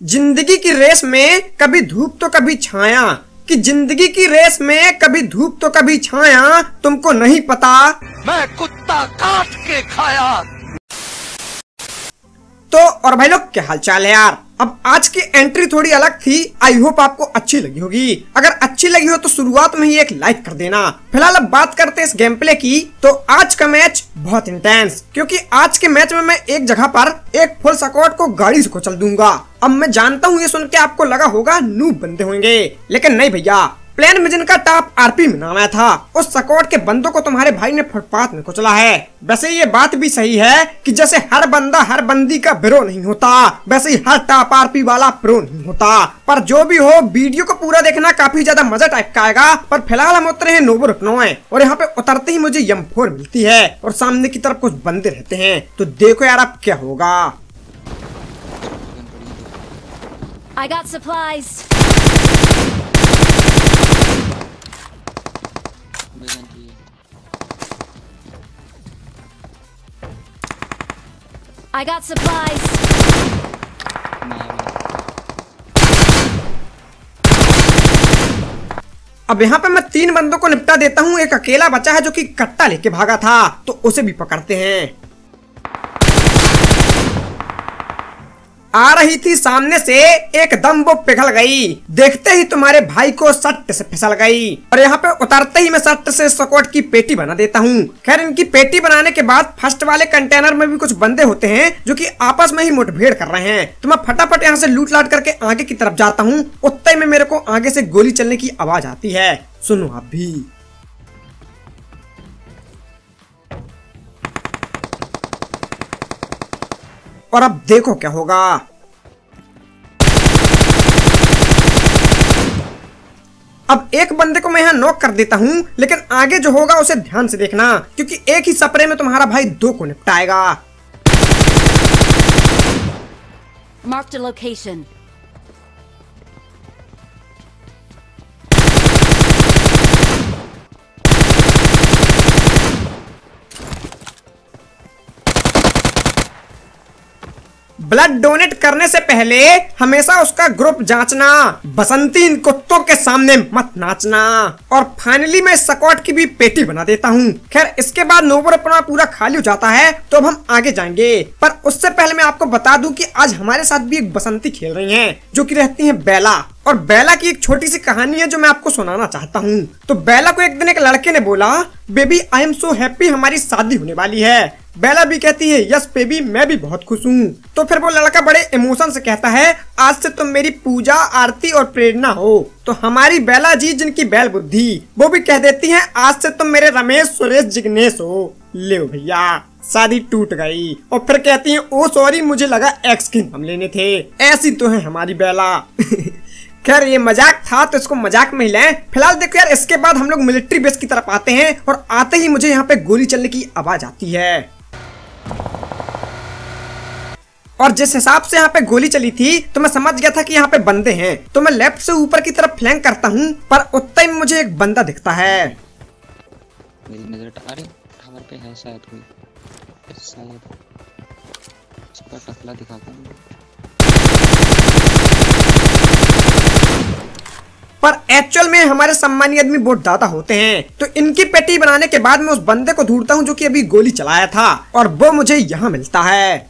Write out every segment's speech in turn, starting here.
ज़िंदगी की रेस में कभी धूप तो कभी छाया, कि ज़िंदगी की रेस में कभी धूप तो कभी छाया, तुमको नहीं पता। मैं कुत्ता काट के खाया। तो और भाई लोग, क्या हालचाल है यार? अब आज की एंट्री थोड़ी अलग थी। आई होप आपको अच्छी लगी होगी। अगर अच्छी लगी हो तो शुरुआत में ही एक लाइक कर देना। फ़िलहाल अब बात करते हैं इस गेम प्ले की। तो आज का मैच बहुत इंटेंस क्योंकि आज के मैच में मैं एक जगह पर एक फुल सकॉट को गाड़ी से कुचल दूँगा। अब मैं जानता हूँ ये सुन के आपको लगा होगा नू बंदे होंगे। लेकिन नहीं भैया प्लेन में जिनका टॉप आरपी में नाम आया था, उस सकौट के बंदों को तुम्हारे भाई ने फुटपाथ में कुचला है। वैसे ये बात भी सही है कि जैसे हर बंदा हर बंदी का बिरो नहीं होता, वैसे ही हर टॉप आरपी वाला प्रो नहीं होता। पर जो भी हो, वीडियो को पूरा देखना काफ़ी ज़्यादा मज़ा टाइप का आएगा। पर फ़िलहाल हम उतरे हैं नोबो रखनौए और यहाँ पे उतरते ही मुझे यम मिलती है, और सामने की तरफ़ कुछ बंदे रहते हैं। तो देखो यार अब क्या होगा। I got supplies. I got supplies. अब यहाँ पे मैं तीन बंदों को निपटा देता हूँ एक अकेला बचा है जो कि कट्टा लेके भागा था तो उसे भी पकड़ते हैं आ रही थी सामने से एकदम वो पिघल गई। देखते ही तुम्हारे भाई को सट्ट से फिसल गई। और यहाँ पे उतारते ही मैं सट्ट से सकोट की पेटी बना देता हूँ। खैर, इनकी पेटी बनाने के बाद फ़र्स्ट वाले कंटेनर में भी कुछ बंदे होते हैं जो कि आपस में ही मुठभेड़ कर रहे हैं। तो मैं फटाफट यहाँ से लूट लाट करके आगे की तरफ़ जाता हूँ। उतने में मेरे को आगे से गोली चलने की आवाज़ आती है। सुनो आप भी। और अब देखो क्या होगा अब एक बंदे को मैं यहाँ नॉक कर देता हूँ, लेकिन आगे जो होगा उसे ध्यान से देखना, क्योंकि एक ही सपरे में तुम्हारा भाई दो को निपटाएगा. ब्लड डोनेट करने से पहले हमेशा उसका ग्रुप जांचना, बसंती इन कुत्तों के सामने मत नाचना। और फाइनली मैं सकॉट की भी पेटी बना देता हूँ। खैर, इसके बाद नोबर अपना पूरा खाली हो जाता है तो अब हम आगे जाएँगे। पर उससे पहले मैं आपको बता दूँ कि आज हमारे साथ भी एक बसंती खेल रही है, जो कि रहती है बेला। और बेला की एक छोटी सी कहानी है जो मैं आपको सुनाना चाहता हूँ। तो बेला को एक दिन एक लड़के ने बोला, baby I am so happy हमारी शादी होने वाली है। बेला भी कहती है, यस बेबी मैं भी बहुत खुश हूँ। तो फिर वो लड़का बड़े इमोशन से कहता है, आज से तुम मेरी पूजा, आरती और प्रेरणा हो। तो हमारी बेला जी, जिनकी बैल बुद्धि, वो भी कह देती है, आज से तुम मेरे रमेश, सुरेश, जिग्नेश हो। ले भैया, शादी टूट गई। और फिर कहती है, ओ, सॉरी, मुझे लगा एक्स के नाम लेने थे। ऐसी तो है हमारी बेला। खैर, ये मज़ाक था तो इसको मज़ाक में ही लें। फ़िलहाल देखो यार, इसके बाद हम लोग मिलिट्री बेस की तरफ़ आते हैं, और आते ही मुझे यहाँ पे गोली चलने की आवाज़ आती है। और जिस हिसाब से यहाँ पे गोली चली थी तो मैं समझ गया था कि यहाँ पे बंदे हैं। तो मैं लेफ़्ट से ऊपर की तरफ़ फ्लैंक करता हूँ पर उतना ही मुझे एक बंदा दिखता है। मेरी नज़र अरे पे है शायद कोई। शायद इसका टकला दिखाता हूँ। पर एक्चुअल में हमारे सम्मानीय आदमी बहुत ज़्यादा होते हैं। तो इनकी पेटी बनाने के बाद मैं उस बंदे को ढूंढता हूँ जो कि अभी गोली चलाया था और वो मुझे यहाँ मिलता है।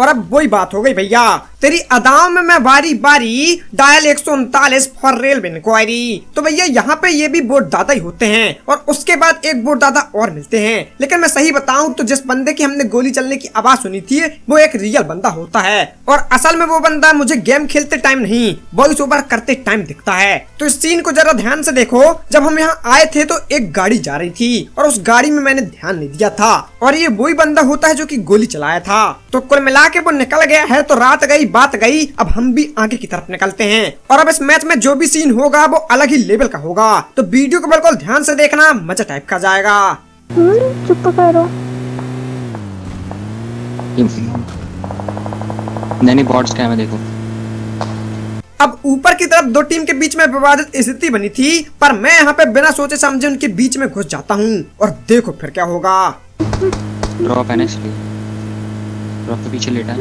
और अब वही बात हो गई भैया। तेरी अदाओं में मैं बारी बारी डायल एक सौ उनतालीस फॉर रेलवे इंक्वायरी तो भैया, यहाँ पे ये भी वोट दादा ही होते हैं और उसके बाद एक वोट दादा और मिलते हैं। लेकिन मैं सही बताऊँ तो जिस बंदे की हमने गोली चलने की आवाज़ सुनी थी, वो एक रियल बंदा होता है। और असल में वो बंदा मुझे गेम खेलते टाइम नहीं वॉइस ओवर करते टाइम दिखता है। तो इस सीन को जरा ध्यान से देखो। जब हम यहाँ आए थे तो एक गाड़ी जा रही थी और उस गाड़ी में मैंने ध्यान नहीं दिया था। और ये वही बंदा होता है जो की गोली चलाया था। तो कुल मिला के वो निकल गया है तो रात गई बात गई अब हम भी आगे की तरफ़ निकलते हैं। और अब इस मैच में जो भी सीन होगा वो अलग ही लेवल का होगा। तो वीडियो को बिल्कुल ध्यान से देखना मज़ा टाइप का जाएगा। हम्म, चुप करो। नहीं नहीं बॉट्स क्या है? देखो। अब ऊपर की तरफ़ दो टीम के बीच में विवादित स्थिति बनी थी पर मैं यहाँ पे बिना सोचे समझे उनके बीच में घुस जाता हूँ। और देखो फिर क्या होगा। ड्रॉप है ना इसलिए ड्रॉप के पीछे लेटा है।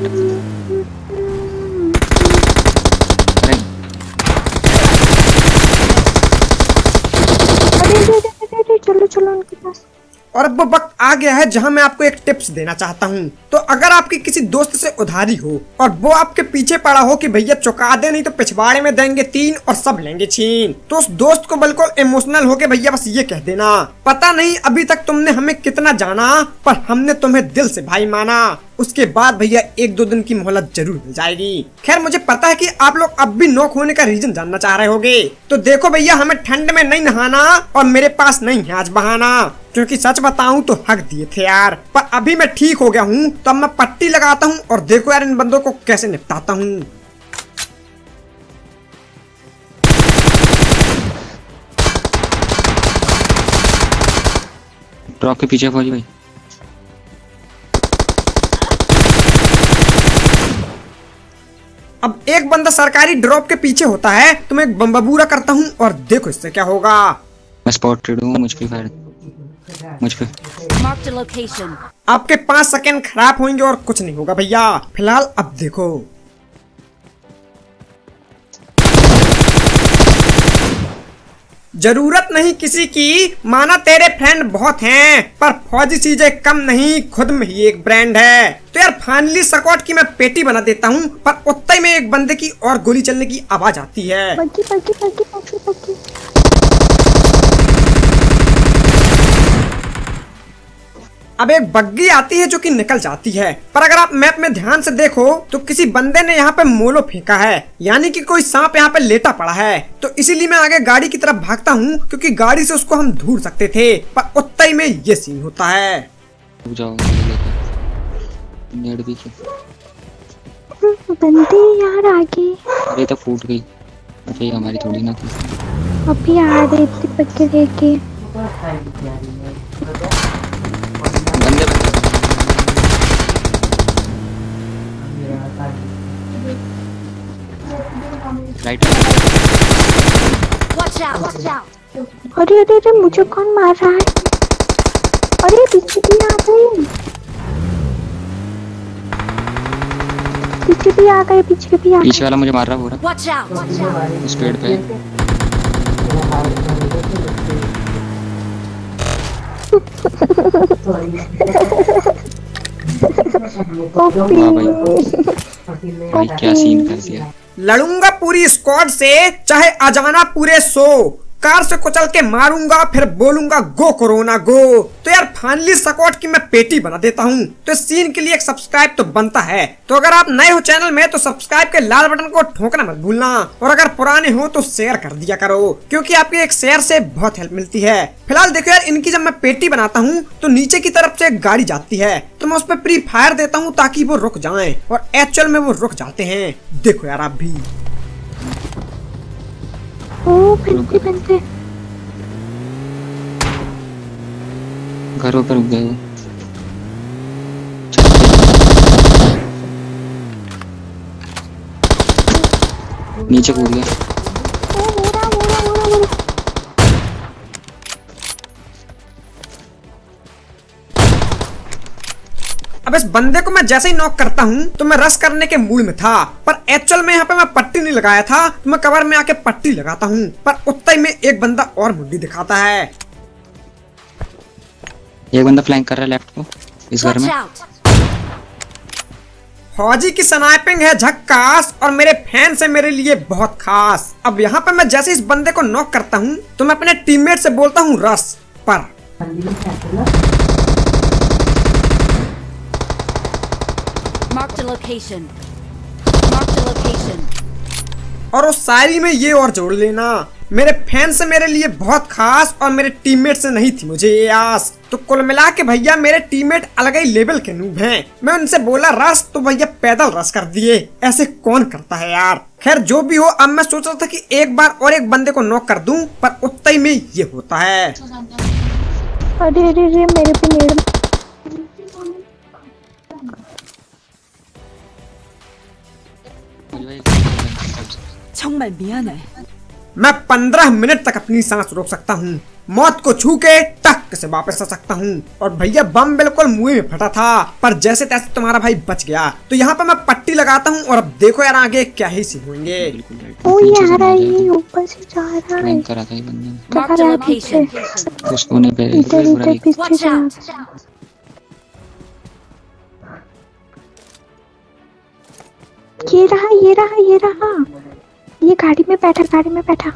चलो चलो उनके पास और अब वक्त आ गया है जहाँ मैं आपको एक टिप्स देना चाहता हूँ। तो अगर आपके किसी दोस्त से उधारी हो और वो आपके पीछे पड़ा हो कि भैया चुका दे, नहीं तो पिछवाड़े में देंगे तीन और सब लेंगे छीन। तो उस दोस्त को बिल्कुल इमोशनल होके भैया बस ये कह देना, पता नहीं अभी तक तुमने हमें कितना जाना, पर हमने तुम्हें दिल से भाई माना। उसके बाद भैया एक दो दिन की मोहलत ज़रूर मिल जाएगी। खैर, मुझे पता है कि आप लोग अब भी नोक होने का रीजन जानना चाह रहे होगे। तो देखो भैया, हमें ठंड में नहीं नहाना और मेरे पास नहीं है आज बहाना। क्योंकि सच बताऊँ तो हक दिए थे यार। पर अभी मैं ठीक हो गया हूँ तो अब मैं पट्टी लगाता हूँ और देखो यार इन बंदों को कैसे निपटाता हूँ। ड्रॉप के पीछे फौजी भाई अब एक बंदा सरकारी ड्रॉप के पीछे होता है तो मैं एक बम्बूरा करता हूँ और देखो इससे क्या होगा। मैं स्पॉटेड हूँ मुझ पे फायर मुझ पे. आपके पाँच सेकंड खराब होंगे और कुछ नहीं होगा भैया। फ़िलहाल अब देखो। ज़रूरत नहीं किसी की। माना तेरे फ्रेंड बहुत हैं, पर फौजी चीज़ें कम नहीं, खुद में ही एक ब्रांड है। तो यार फाइनली सकॉट की मैं पेटी बना देता हूँ, पर उतना ही में एक बंदे की और गोली चलने की आवाज़ आती है। बग्गी बग्गी बग्गी बग्गी बग्गी अब एक बग्गी आती है जो कि निकल जाती है। पर अगर आप मैप में ध्यान से देखो तो किसी बंदे ने यहाँ पे मोलो फेंका है। यानी कि कोई सांप यहाँ पे लेटा पड़ा है। तो इसीलिए मैं आगे गाड़ी की तरफ़ भागता हूँ क्योंकि गाड़ी से उसको हम ढूंढ सकते थे। पर उतना ही में ये सीन होता है। बंदे यार आगे। अरे तो फूट गई। अच्छा ये हमारी थोड़ी ना थी। अभी आ रहे थे बग्गी लेके बंदे बंदे right Watch out! Watch out! अरे अरे अरे मुझे कौन मार रहा है अरे पीछे भी आ गए पीछे भी आ गए पीछे भी आ पीछे वाला मुझे मार रहा है पूरा Watch out! Watch out! उस पेड़ पे है। गए भाई भाई क्या सीन कर दिया लड़ूँगा पूरी स्क्वाड से चाहे अजाना पूरे सो। कार से कुचल के मारूँगा, फिर बोलूँगा, गो कोरोना, गो। तो यार फाइनली सकॉट की मैं पेटी बना देता हूँ। तो इस सीन के लिए एक सब्सक्राइब तो बनता है। तो अगर आप नए हो चैनल में तो सब्सक्राइब के लाल बटन को ठोकना मत भूलना। और अगर पुराने हो तो शेयर कर दिया करो, क्योंकि आपके एक शेयर से बहुत हेल्प मिलती है। फ़िलहाल देखो यार, इनकी जब मैं पेटी बनाता हूँ तो नीचे की तरफ़ से गाड़ी जाती है। तो मैं उस पर प्री फायर देता हूँ ताकि वो रुक जाए। और एक्चुअल में वो रुक जाते हैं। देखो यार, आप भी। घरों पर रुक गए नीचे कूद गया। अब इस बंदे को मैं जैसे ही नॉक करता हूँ तो मैं रस करने के मूड में था। पर एक्चुअल में यहाँ पे मैं पट्टी नहीं लगाया था तो मैं कवर में आके पट्टी लगाता हूँ। पर उतना ही में एक बंदा और मुंडी दिखाता है। एक बंदा फ्लैंक कर रहा है लेफ़्ट को इस घर में। फौजी की स्नाइपिंग है झक्कास और मेरे फ़ैन से मेरे लिए बहुत खास। अब यहाँ पे मैं जैसे इस बंदे को नॉक करता हूँ तो मैं अपने टीममेट से बोलता हूँ रस पर। Marked a location. Marked a location. और उस शायरी में ये और जोड़ लेना। मेरे फ़ैन से मेरे लिए बहुत खास और मेरे टीममेट से नहीं थी मुझे ये आस। तो कुल मिला के भैया मेरे टीममेट अलग ही लेवल के नूब हैं। मैं उनसे बोला रस तो भैया पैदल रस कर दिए। ऐसे कौन करता है यार? खैर जो भी हो अब मैं सोच रहा था कि एक बार और एक बंदे को नॉक कर दूँ पर उतना ही में ये होता है। अरे अरे अरे मेरे पे 정말 미안해. मैं पंद्रह मिनट तक अपनी सांस रोक सकता हूँ मौत को छू के टक धक्के से वापस आ सकता हूँ और भैया बम बिल्कुल मुंह में फटा था पर जैसे तैसे तुम्हारा भाई बच गया तो यहाँ पे मैं पट्टी लगाता हूँ और अब देखो यार आगे क्या ही सीन होंगे बिल्कुल right। ओ ये पीछे आ से रहा है मार ये ऊपर से जा रहा है रैंक करा था ये बंदे ने। जा Marked रहा a है ये रहा ये रहा ये रहा। ये गाड़ी में बैठा गाड़ी में बैठा.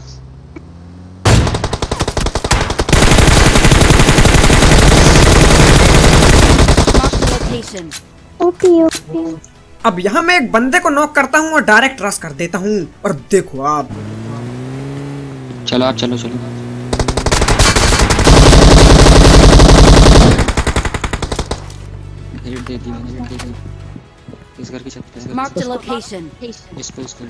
OP OP. अब यहाँ मैं एक बंदे को नॉक करता हूँ और डायरेक्ट रस कर देता हूँ। और देखो आप। चलो आप चलो चलो। दे दी दे दी। इस घर की छत पे इस घर की Marked a छत location. पे, इस पे इस पे।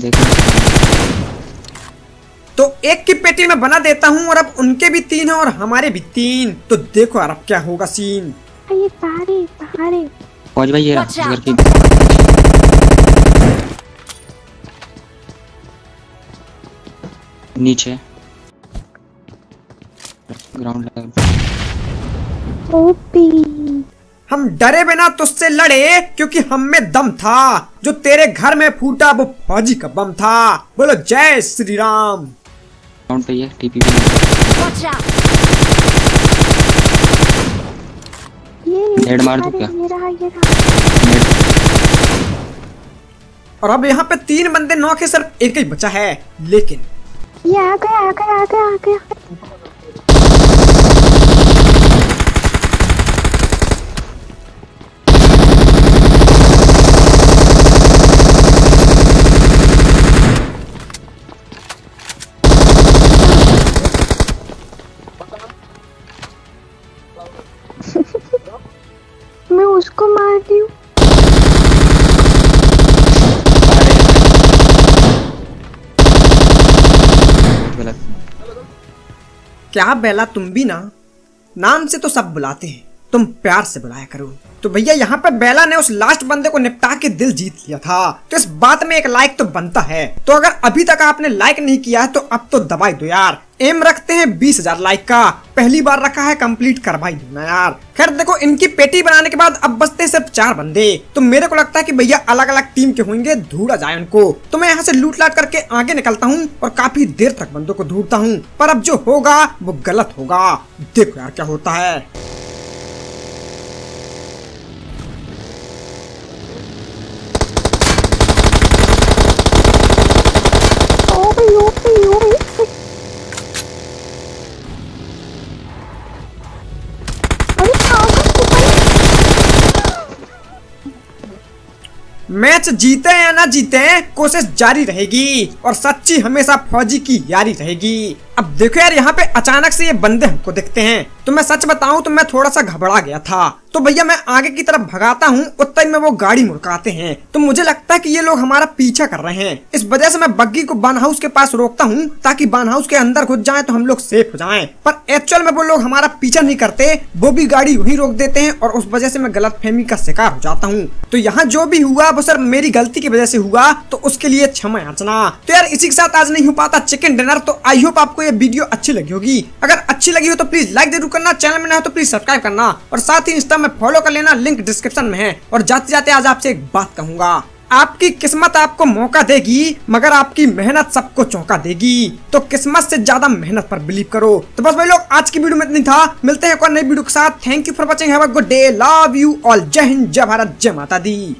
देखो। तो एक की पेटी में बना देता हूँ और अब उनके भी तीन है और हमारे भी तीन। तो देखो यार अब क्या होगा सीन। ये बाहर है फौज भाई ये इस घर की। नीचे। ग्राउंड लेवल ओपी हम डरे बिना तुझसे लड़े क्योंकि हम में दम था जो तेरे घर में फूटा वो फौजी का बम था। बोलो जय श्री राम ग्राउंड पे है टीपी पे नेड मार दूँ क्या? और अब यहाँ पे तीन बंदे नौ के सिर्फ़ एक ही बचा है लेकिन ये आ गया आ गया आ गया आ गया। मैं उसको मार दी हूँ क्या बेला तुम भी ना? नाम से तो सब बुलाते हैं। तुम प्यार से बुलाया करो। तो भैया, यहाँ पर बेला ने उस लास्ट बंदे को निपटा के दिल जीत लिया था। तो इस बात में एक लाइक तो बनता है। तो अगर अभी तक आपने लाइक नहीं किया है तो अब तो दबाई दो यार। एम रखते हैं बीस हज़ार लाइक का। पहली बार रखा है कंप्लीट करवाई दो ना यार। खैर, देखो, इनकी पेटी बनाने के बाद अब बचते हैं सिर्फ़ चार बंदे। तो मेरे को लगता है कि भैया अलग अलग टीम के होंगे, ढूंढा जाए उनको। तो मैं यहाँ से लूट लाट करके आगे निकलता हूँ और काफ़ी देर तक बंदों को ढूंढता हूँ। पर अब जो होगा, वो गलत होगा। देखो यार, क्या होता है। मैच जीते या ना जीते, कोशिश जारी रहेगी और सच्ची हमेशा फौजी की यारी रहेगी। अब देखो यार, यहाँ पे अचानक से ये बंदे हमको दिखते हैं। तो मैं सच बताऊँ तो मैं थोड़ा सा घबरा गया था। तो भैया, मैं आगे की तरफ़ भगाता हूँ, उतना में वो गाड़ी मुड़काते हैं। तो मुझे लगता है कि ये लोग हमारा पीछा कर रहे हैं। इस वजह से मैं बग्गी को बन हाउस के पास रोकता हूँ, ताकि बन हाउस के अंदर घुस जाए तो हम लोग सेफ़ हो जाए। पर एक्चुअल में वो लोग हमारा पीछा नहीं करते, वो भी गाड़ी वही रोक देते हैं और उस वजह से मैं गलत फहमी का शिकार हो जाता हूँ। तो यहाँ जो भी हुआ, वो सर मेरी गलती की वजह से हुआ तो उसके लिए क्षमा याचना। तो यार, इसी के साथ आज नहीं हो पाता चिकन डिनर तो आई होप आपको ये वीडियो अच्छी लगी होगी। अगर अच्छी लगी हो तो प्लीज़ लाइक ज़रूर करना चैनल में ना तो प्लीज़ सब्सक्राइब करना। और साथ ही इंस्टा में फॉलो कर लेना लिंक डिस्क्रिप्शन में है। और जाते जाते आज आपसे एक बात कहूँगा। आपकी किस्मत आपको मौका देगी, मगर आपकी मेहनत सबको चौंका देगी। तो किस्मत से ज़्यादा मेहनत पर बिलीव करो। तो बस भाई लोग, आज की वीडियो में इतनी था। मिलते हैं एक और नई वीडियो के साथ। Thank you for watching good day love you all जय हिंद, जय भारत, जय माता दी।